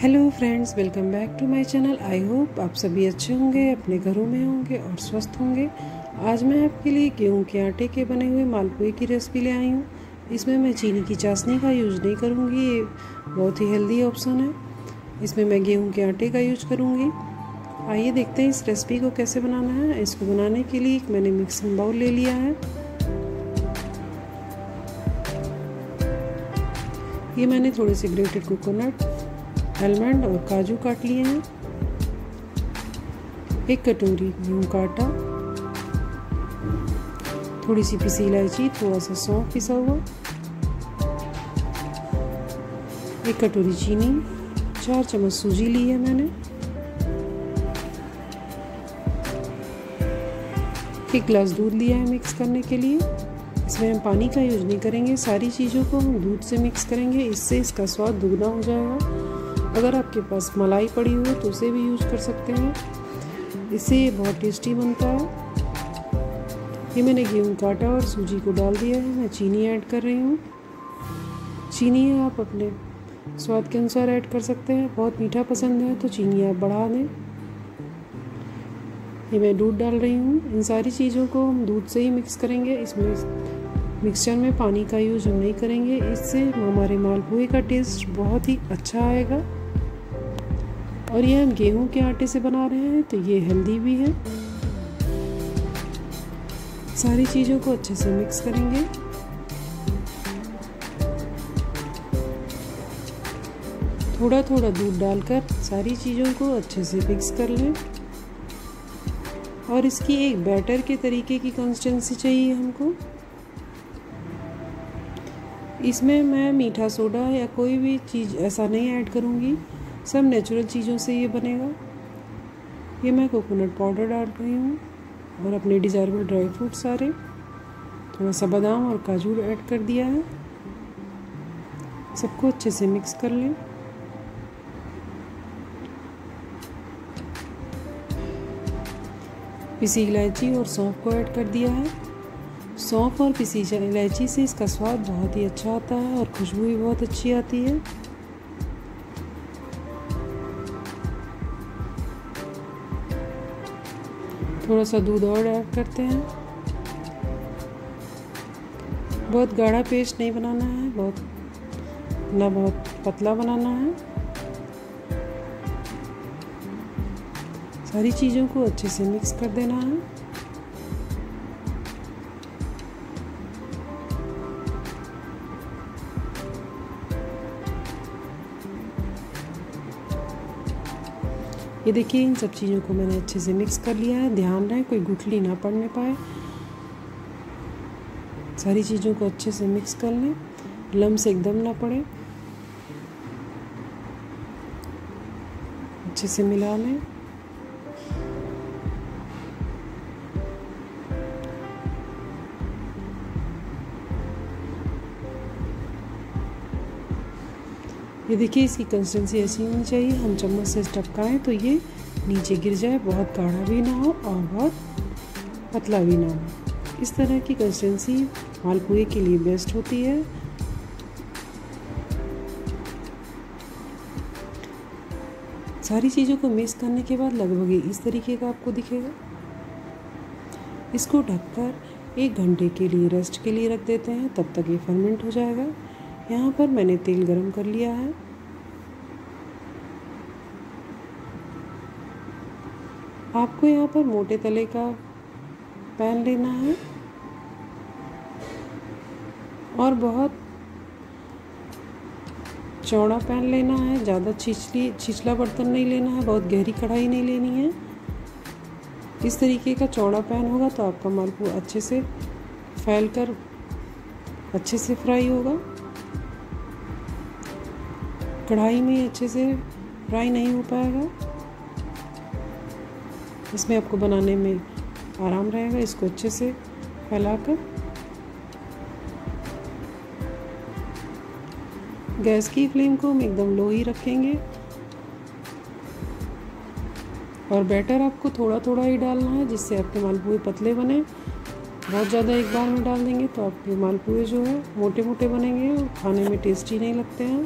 Hello friends welcome back to my channel I hope आप सभी अच्छे होंगे, अपने घरों में होंगे और स्वस्थ होंगे। आज मैं आपके लिए गेहूँ के आटे के बने हुए मालपुए की रेसिपी ले आई हूँ। इसमें मैं चीनी की चाशनी का यूज़ नहीं करूँगी, ये बहुत ही हेल्दी ऑप्शन है। इसमें मैं गेहूँ के आटे का यूज़ करूँगी। आइए देखते हैं इस रेसिपी को कैसे बनाना है। इसको बनाने के लिए मैंने मिक्सिंग बाउल ले लिया है। ये मैंने थोड़े से ग्रेटेड कोकोनट आलमंड और काजू काट लिए हैं। एक कटोरी गेहूँ का आटा थोड़ी सी पिसी इलायची थोड़ा सा सौंफ पिसा हुआ। एक कटोरी चीनी, चार चम्मच सूजी ली है मैंने। एक गिलास दूध लिया है मिक्स करने के लिए। इसमें हम पानी का यूज़ नहीं करेंगे, सारी चीज़ों को हम दूध से मिक्स करेंगे। इससे इसका स्वाद दुगना हो जाएगा। अगर आपके पास मलाई पड़ी हो तो उसे भी यूज़ कर सकते हैं। इससे बहुत टेस्टी बनता है। ये मैंने गेहूँ काटा और सूजी को डाल दिया है। मैं चीनी ऐड कर रही हूँ। चीनी आप अपने स्वाद के अनुसार ऐड कर सकते हैं। बहुत मीठा पसंद है तो चीनी आप बढ़ा दें। ये मैं दूध डाल रही हूँ। इन सारी चीज़ों को हम दूध से ही मिक्स करेंगे। इसमें मिक्सचर में पानी का यूज़ हम नहीं करेंगे। इससे हमारे मालपुए का टेस्ट बहुत ही अच्छा आएगा। और ये हम गेहूँ के आटे से बना रहे हैं तो ये हेल्दी भी है। सारी चीज़ों को अच्छे से मिक्स करेंगे। थोड़ा थोड़ा दूध डालकर सारी चीज़ों को अच्छे से मिक्स कर लें। और इसकी एक बैटर के तरीके की कंसिस्टेंसी चाहिए हमको। इसमें मैं मीठा सोडा या कोई भी चीज़ ऐसा नहीं ऐड करूँगी। सब नेचुरल चीज़ों से ये बनेगा। ये मैं कोकोनट पाउडर डाल रही हूँ और अपने डिज़ायरेबल ड्राई फ्रूट सारे। थोड़ा सा बादाम और काजू ऐड कर दिया है। सबको अच्छे से मिक्स कर लें। पिसी इलायची और सौंफ को ऐड कर दिया है। सौंफ और पिसी इलायची से इसका स्वाद बहुत ही अच्छा आता है और खुशबू भी बहुत अच्छी आती है। थोड़ा सा दूध और ऐड करते हैं। बहुत गाढ़ा पेस्ट नहीं बनाना है, बहुत ना बहुत पतला बनाना है। सारी चीज़ों को अच्छे से मिक्स कर देना है। ये देखिए, इन सब चीज़ों को मैंने अच्छे से मिक्स कर लिया है। ध्यान रहे, कोई गुठली ना पड़ने पाए। सारी चीज़ों को अच्छे से मिक्स कर लें। लम से एकदम ना पड़े। अच्छे से मिला लें। ये देखिए, इसकी कंसिस्टेंसी ऐसी होनी चाहिए। हम चम्मच से टपकाएँ तो ये नीचे गिर जाए। बहुत गाढ़ा भी ना हो और बहुत पतला भी ना हो। इस तरह की कंसिस्टेंसी मालपुए के लिए बेस्ट होती है। सारी चीज़ों को मिक्स करने के बाद लगभग इस तरीके का आपको दिखेगा। इसको ढककर एक घंटे के लिए रेस्ट के लिए रख देते हैं। तब तक ये फर्मेंट हो जाएगा। यहाँ पर मैंने तेल गरम कर लिया है। आपको यहाँ पर मोटे तले का पैन लेना है। और बहुत चौड़ा पैन लेना है, ज़्यादा छिछली, छिछला बर्तन नहीं लेना है, बहुत गहरी कढ़ाई नहीं लेनी है। इस तरीके का चौड़ा पैन होगा तो आपका मालपुआ अच्छे से फैल कर अच्छे से फ्राई होगा। कढ़ाई में अच्छे से फ्राई नहीं हो पाएगा। इसमें आपको बनाने में आराम रहेगा, इसको अच्छे से फैलाकर। गैस की फ्लेम को हम एकदम लो ही रखेंगे। और बैटर आपको थोड़ा थोड़ा ही डालना है, जिससे आपके मालपुए पतले बने। बहुत ज़्यादा एक बार में डाल देंगे तो आपके मालपुए जो है मोटे मोटे बनेंगे और खाने में टेस्टी नहीं लगते हैं।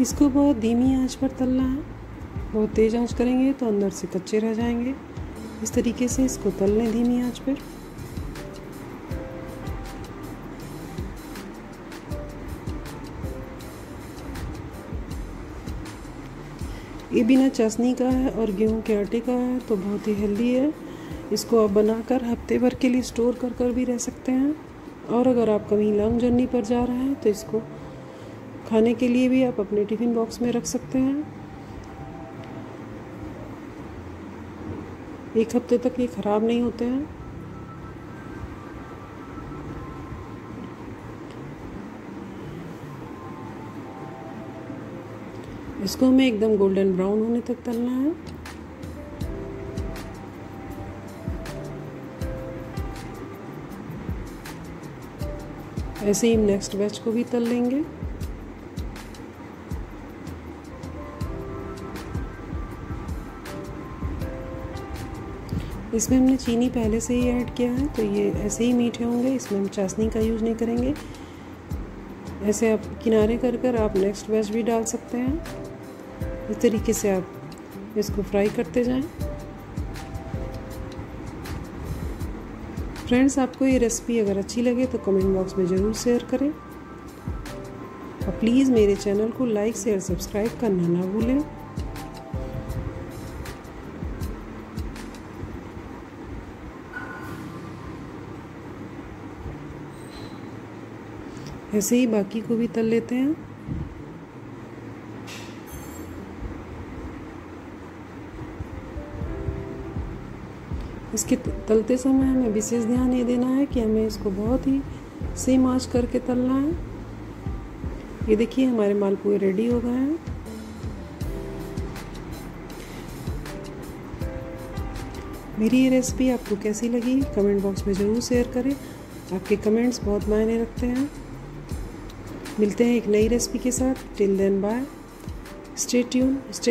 इसको बहुत धीमी आँच पर तलना है। बहुत तेज़ आँच करेंगे तो अंदर से कच्चे रह जाएँगे। इस तरीके से इसको तल लें धीमी आँच पर। ये बिना चसनी का है और गेहूँ के आटे का है तो बहुत ही हेल्दी है। इसको आप बनाकर हफ़्ते भर के लिए स्टोर कर कर भी रह सकते हैं। और अगर आप कहीं लॉन्ग जर्नी पर जा रहे हैं तो इसको खाने के लिए भी आप अपने टिफ़िन बॉक्स में रख सकते हैं। एक हफ़्ते तक ये ख़राब नहीं होते हैं। इसको हमें एकदम गोल्डन ब्राउन होने तक तलना है। ऐसे ही नेक्स्ट बैच को भी तल लेंगे। इसमें हमने चीनी पहले से ही ऐड किया है तो ये ऐसे ही मीठे होंगे। इसमें हम चाशनी का यूज़ नहीं करेंगे। ऐसे आप किनारे कर कर आप नेक्स्ट बैच भी डाल सकते हैं। इस तरीके से आप इसको फ्राई करते जाएँ। फ्रेंड्स, आपको ये रेसिपी अगर अच्छी लगे तो कमेंट बॉक्स में ज़रूर शेयर करें। और प्लीज़ मेरे चैनल को लाइक, शेयर, सब्सक्राइब करना ना भूलें। ऐसे ही बाकी को भी तल लेते हैं। इसके तलते समय हमें विशेष ध्यान ये देना है कि हमें इसको बहुत ही सेम आँच करके तलना है। ये देखिए, हमारे मालपुए रेडी हो गए हैं। मेरी ये रेसिपी आपको कैसी लगी? कमेंट बॉक्स में ज़रूर शेयर करें। आपके कमेंट्स बहुत मायने रखते हैं। मिलते हैं एक नई रेसिपी के साथ। Till then bye stay tune stay